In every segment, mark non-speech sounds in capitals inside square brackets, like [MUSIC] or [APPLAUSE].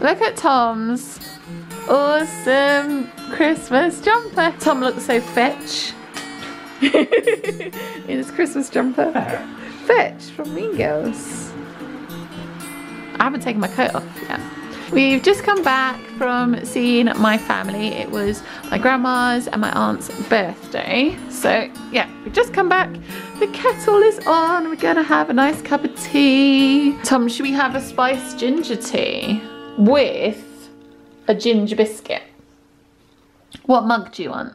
Look at Tom's awesome Christmas jumper. Tom looks so fetch [LAUGHS] in his Christmas jumper. Fetch from Mean Girls. I haven't taken my coat off yet. We've just come back from seeing my family. It was my grandma's and my aunt's birthday. So yeah, we've just come back. The kettle is on. We're gonna have a nice cup of tea. Tom, should we have a spiced ginger tea with a ginger biscuit? What mug do you want?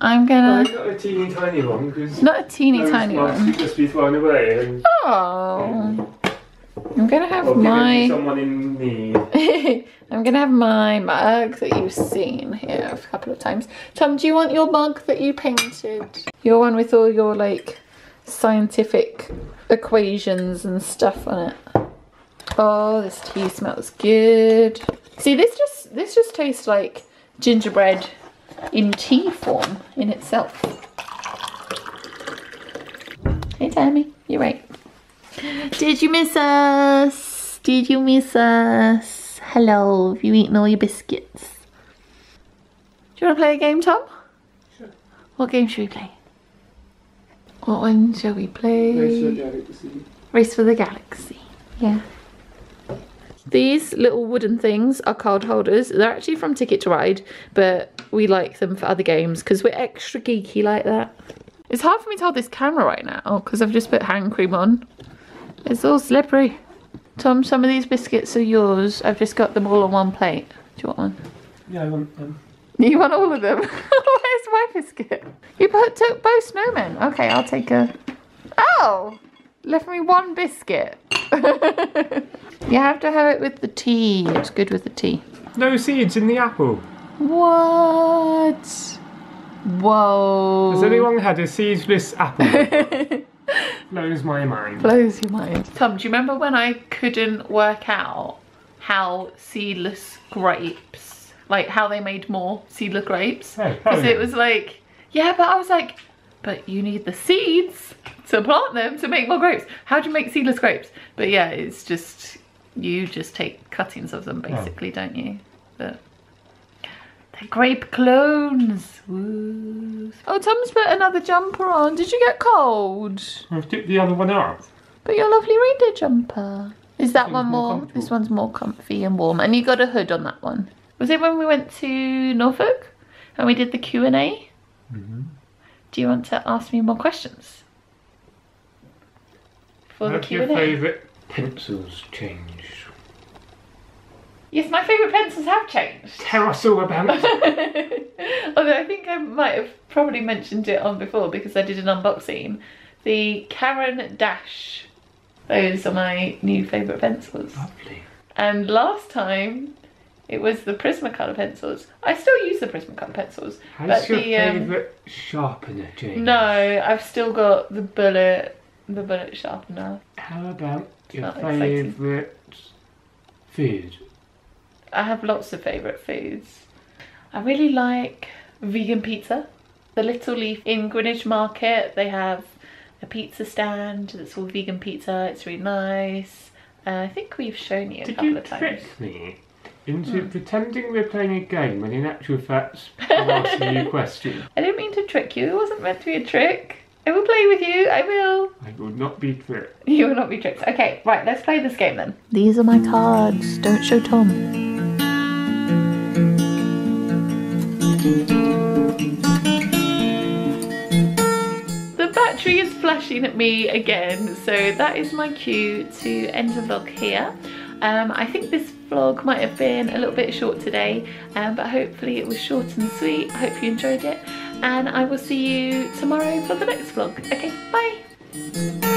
I'm gonna, Not a teeny tiny one because not a teeny tiny one. just be thrown away and Oh, I'm gonna have or give it to my. someone in. [LAUGHS] I'm gonna have my mug that you've seen here a couple of times. Tom, do you want your mug that you painted? Your one with all your like scientific equations and stuff on it. Oh, this tea smells good. See, this just this just tastes like gingerbread in tea form in itself. Hey, Tammy, you're right. Did you miss us? Did you miss us? Hello, have you eaten all your biscuits? Do you want to play a game, Tom? Sure. What game should we play? What one shall we play? Race for the Galaxy. Race for the Galaxy. Yeah. These little wooden things are card holders. They're actually from Ticket to Ride, but we like them for other games because we're extra geeky like that. It's hard for me to hold this camera right now because I've just put hand cream on. It's all slippery. Tom, some of these biscuits are yours. I've just got them all on one plate. Do you want one? Yeah, I want them. You want all of them? [LAUGHS] Where's my biscuit? You put, took both snowmen. Okay, I'll take a... Oh! Left me one biscuit. [LAUGHS] you have to have it with the tea. It's good with the tea. No seeds in the apple. What? Whoa. Has anyone had a seedless apple? [LAUGHS] Blows my mind. Blows your mind. Tom, do you remember when I couldn't work out how seedless grapes, like how they made more seedless grapes? Oh, Because oh, it was like, yeah, but I was like, but you need the seeds to plant them to make more grapes. How do you make seedless grapes? But yeah, it's just, you just take cuttings of them basically, don't you? But they're grape clones. Woo. Oh, Tom's put another jumper on. Did you get cold? I've tipped the other one up. But your lovely reindeer jumper. Is that one more more? this one's more comfy and warm. And you got a hood on that one. Was it when we went to Norfolk and we did the Q and A? Mm-hmm. Do you want to ask me more questions for the Q&A? your favourite pencils changed? Yes, my favourite pencils have changed. Tell us all about it. Although I think I might have probably mentioned it on before because I did an unboxing. The Caran d'Ache. Those are my new favourite pencils. Lovely. And last time it was the Prismacolor pencils. I still use the Prismacolor pencils. But your the um, favourite sharpener changed? no, I've still got the bullet the bullet sharpener. How about your favourite food? I have lots of favourite foods. I really like vegan pizza. The Little Leaf in Greenwich Market, they have a pizza stand that's all vegan pizza. It's really nice. Uh, I think we've shown you a Did couple you of times. trick me into Hmm. pretending we're playing a game when in actual fact [LAUGHS] I'm asking you questions? I didn't mean to trick you. It wasn't meant to be a trick. I will play with you. I will. I will not be tricked. You will not be tricked. Okay, right, let's play this game then. These are my cards. Don't show Tom. The battery is flashing at me again, so that is my cue to end the vlog here. Um, I think this vlog might have been a little bit short today, um, but hopefully it was short and sweet. I hope you enjoyed it, and I will see you tomorrow for the next vlog. Okay, bye!